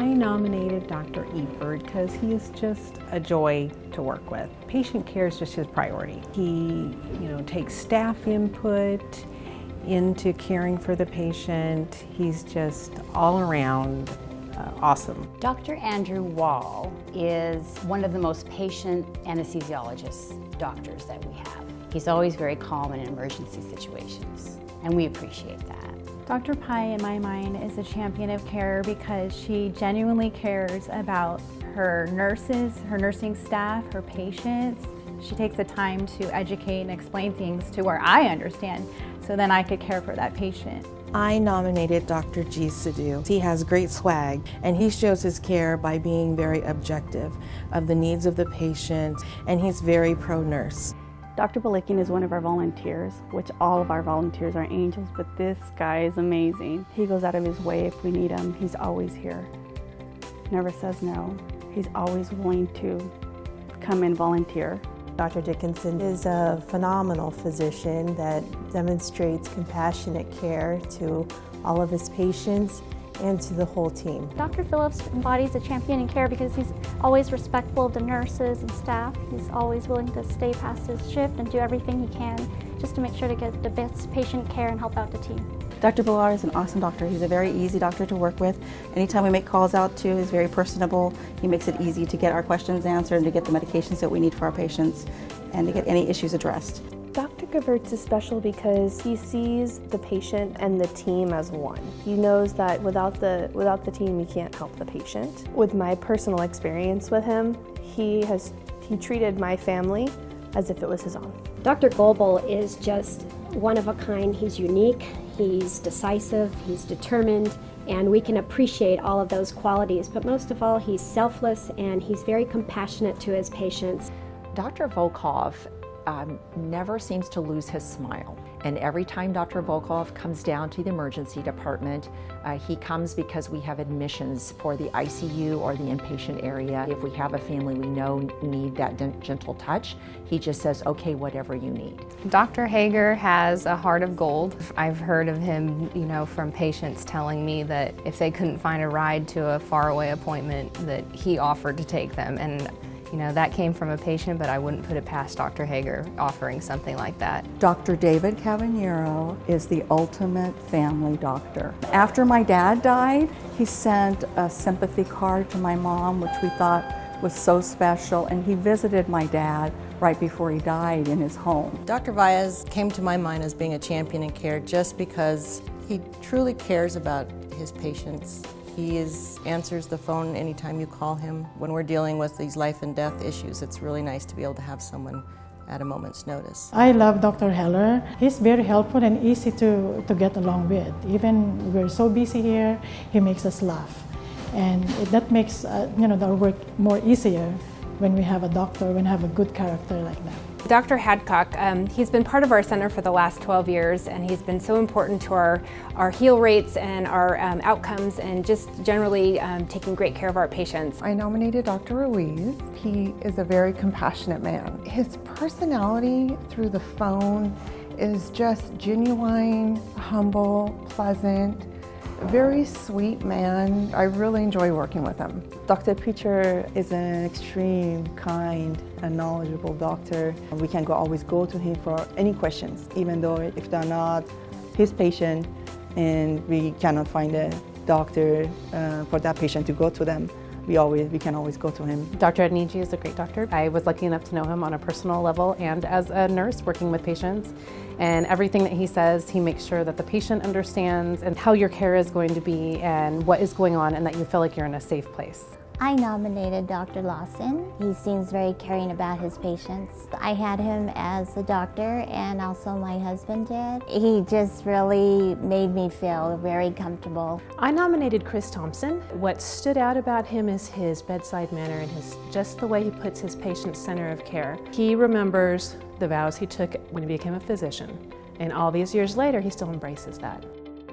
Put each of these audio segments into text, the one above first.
I nominated Dr. Eford because he is just a joy to work with. Patient care is just his priority. He, you know, takes staff input into caring for the patient. He's just all around uh, awesome. Dr. Andrew Wall is one of the most patient anesthesiologist doctors that we have. He's always very calm in emergency situations, and we appreciate that. Dr. Pai, in my mind, is a champion of care because she genuinely cares about her nurses, her nursing staff, her patients. She takes the time to educate and explain things to where I understand so then I could care for that patient. I nominated Dr. G. Sidhu. He has great swag and he shows his care by being very objective of the needs of the patient and he's very pro-nurse. Dr. Balikin is one of our volunteers, which all of our volunteers are angels, but this guy is amazing. He goes out of his way if we need him. He's always here. Never says no. He's always willing to come and volunteer. Dr. Dickinson is a phenomenal physician that demonstrates compassionate care to all of his patients and to the whole team. Dr. Phillips embodies a champion in care because he's always respectful of the nurses and staff. He's always willing to stay past his shift and do everything he can just to make sure to get the best patient care and help out the team. Dr. Bilar is an awesome doctor. He's a very easy doctor to work with. Anytime we make calls out to, he's very personable. He makes it easy to get our questions answered and to get the medications that we need for our patients and to get any issues addressed. Dr. Gewurz is special because he sees the patient and the team as one. He knows that without the, without the team, you can't help the patient. With my personal experience with him, he has he treated my family as if it was his own. Dr. Goebel is just one of a kind. He's unique, he's decisive, he's determined, and we can appreciate all of those qualities. But most of all, he's selfless and he's very compassionate to his patients. Dr. Volkov um, never seems to lose his smile. And every time Dr. Volkov comes down to the emergency department, uh, he comes because we have admissions for the ICU or the inpatient area. If we have a family we know need that gentle touch, he just says, okay, whatever you need. Dr. Hager has a heart of gold. I've heard of him, you know, from patients telling me that if they couldn't find a ride to a faraway appointment, that he offered to take them. And you know, that came from a patient, but I wouldn't put it past Dr. Hager offering something like that. Dr. David Cavaniero is the ultimate family doctor. After my dad died, he sent a sympathy card to my mom, which we thought was so special, and he visited my dad right before he died in his home. Dr. Valles came to my mind as being a champion in care just because he truly cares about his patients he is, answers the phone anytime you call him. When we're dealing with these life and death issues, it's really nice to be able to have someone at a moment's notice. I love Dr. Heller. He's very helpful and easy to, to get along with. Even we're so busy here, he makes us laugh. And that makes uh, you know, our work more easier when we have a doctor, when we have a good character like that. Dr. Hadcock, um, he's been part of our center for the last 12 years and he's been so important to our, our heal rates and our um, outcomes and just generally um, taking great care of our patients. I nominated Dr. Ruiz. He is a very compassionate man. His personality through the phone is just genuine, humble, pleasant, very sweet man. I really enjoy working with him. Dr. Preacher is an extreme, kind, and knowledgeable doctor. We can go, always go to him for any questions, even though if they're not his patient and we cannot find a doctor uh, for that patient to go to them we always we can always go to him. Dr. Adeniji is a great doctor. I was lucky enough to know him on a personal level and as a nurse working with patients. And everything that he says, he makes sure that the patient understands and how your care is going to be and what is going on and that you feel like you're in a safe place. I nominated Dr. Lawson. He seems very caring about his patients. I had him as a doctor and also my husband did. He just really made me feel very comfortable. I nominated Chris Thompson. What stood out about him is his bedside manner and his just the way he puts his patient's center of care. He remembers the vows he took when he became a physician. And all these years later, he still embraces that.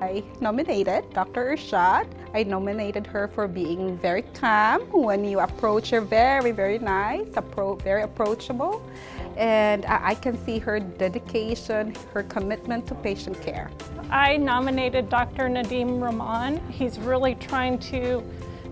I nominated Dr. Urshad. I nominated her for being very calm. When you approach her, very, very nice, appro very approachable. And I, I can see her dedication, her commitment to patient care. I nominated Dr. Nadim Rahman. He's really trying to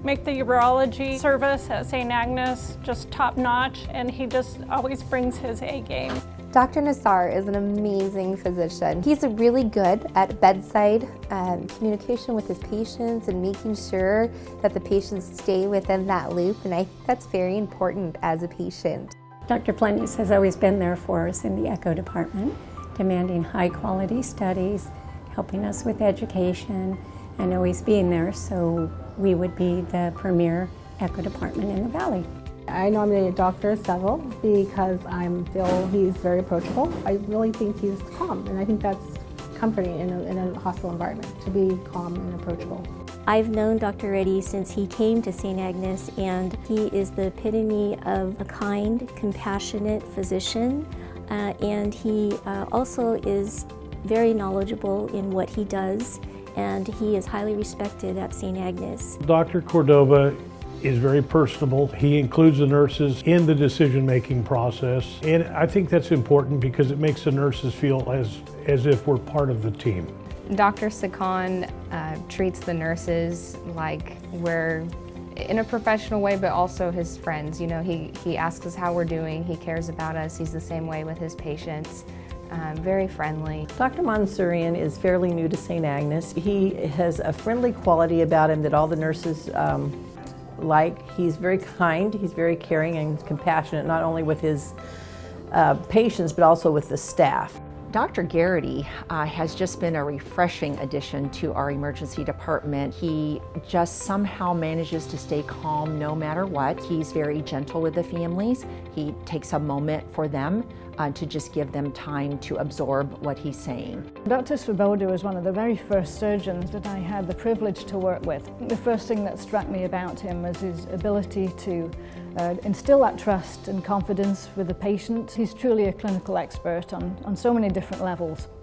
make the urology service at St. Agnes just top notch, and he just always brings his A game. Dr. Nassar is an amazing physician. He's really good at bedside um, communication with his patients and making sure that the patients stay within that loop, and I think that's very important as a patient. Dr. Flenius has always been there for us in the echo department, demanding high quality studies, helping us with education, and always being there so we would be the premier echo department in the valley. I nominated Dr. Seville because I feel he's very approachable. I really think he's calm, and I think that's comforting in a, in a hospital environment to be calm and approachable. I've known Dr. Reddy since he came to St. Agnes, and he is the epitome of a kind, compassionate physician. Uh, and he uh, also is very knowledgeable in what he does, and he is highly respected at St. Agnes. Dr. Cordova is very personable. He includes the nurses in the decision-making process. And I think that's important because it makes the nurses feel as, as if we're part of the team. Dr. Sakan uh, treats the nurses like we're in a professional way, but also his friends. You know, he, he asks us how we're doing, he cares about us, he's the same way with his patients. Um, very friendly. Dr. Mansourian is fairly new to St. Agnes. He has a friendly quality about him that all the nurses um, like. He's very kind, he's very caring and compassionate, not only with his uh, patients, but also with the staff. Dr. Garrity uh, has just been a refreshing addition to our emergency department. He just somehow manages to stay calm no matter what. He's very gentle with the families. He takes a moment for them uh, to just give them time to absorb what he's saying. Dr. Svoboda was one of the very first surgeons that I had the privilege to work with. The first thing that struck me about him was his ability to uh, instill that trust and confidence with the patient. He's truly a clinical expert on, on so many different levels.